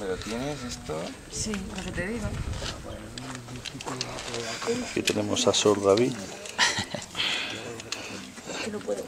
¿Me lo tienes esto? Sí, lo que te digo. Aquí tenemos a Sor David. Que no puedo.